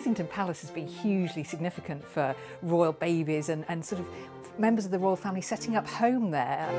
Kensington Palace has been hugely significant for royal babies and, and sort of members of the royal family setting up home there.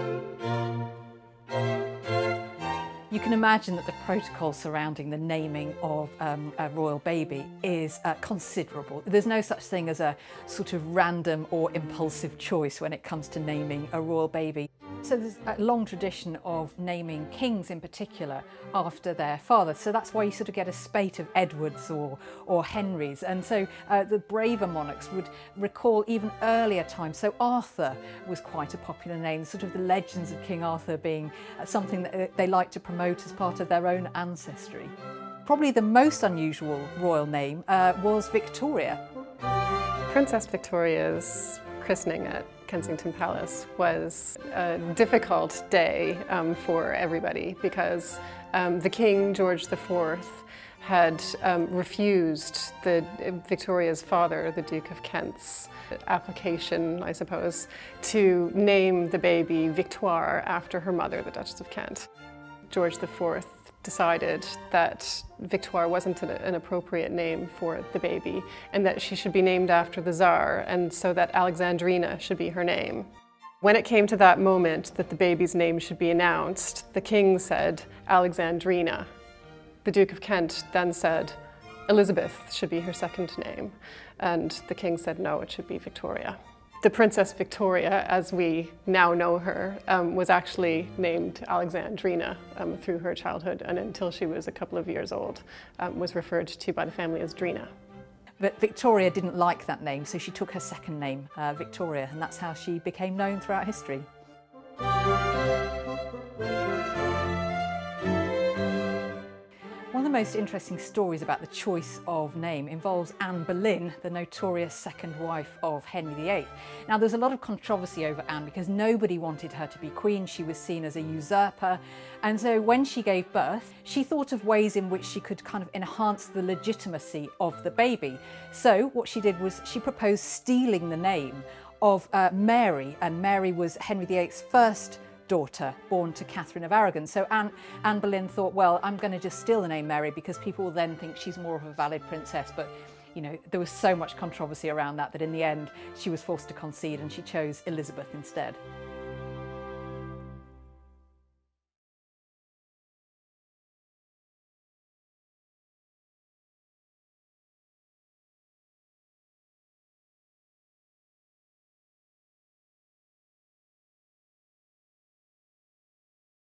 You can imagine that the protocol surrounding the naming of um, a royal baby is uh, considerable. There's no such thing as a sort of random or impulsive choice when it comes to naming a royal baby. So there's a long tradition of naming kings in particular after their father. So that's why you sort of get a spate of Edwards or, or Henrys. And so uh, the braver monarchs would recall even earlier times. So Arthur was quite a popular name, sort of the legends of King Arthur being uh, something that they like to promote as part of their own ancestry. Probably the most unusual royal name uh, was Victoria. Princess Victoria's christening at Kensington Palace was a difficult day um, for everybody because um, the King, George IV, had um, refused the Victoria's father, the Duke of Kent's application, I suppose, to name the baby Victoire after her mother, the Duchess of Kent. George IV decided that Victoire wasn't an appropriate name for the baby and that she should be named after the Tsar and so that Alexandrina should be her name. When it came to that moment that the baby's name should be announced, the king said Alexandrina. The Duke of Kent then said Elizabeth should be her second name and the king said no, it should be Victoria. The Princess Victoria, as we now know her, um, was actually named Alexandrina um, through her childhood and until she was a couple of years old um, was referred to by the family as Drina. But Victoria didn't like that name, so she took her second name, uh, Victoria, and that's how she became known throughout history. One of the most interesting stories about the choice of name involves Anne Boleyn, the notorious second wife of Henry VIII. Now there's a lot of controversy over Anne because nobody wanted her to be queen. She was seen as a usurper. And so when she gave birth, she thought of ways in which she could kind of enhance the legitimacy of the baby. So what she did was she proposed stealing the name of uh, Mary, and Mary was Henry VIII's first daughter born to Catherine of Aragon. So Anne, Anne Boleyn thought, well, I'm going to just steal the name Mary because people will then think she's more of a valid princess. But, you know, there was so much controversy around that that in the end she was forced to concede and she chose Elizabeth instead.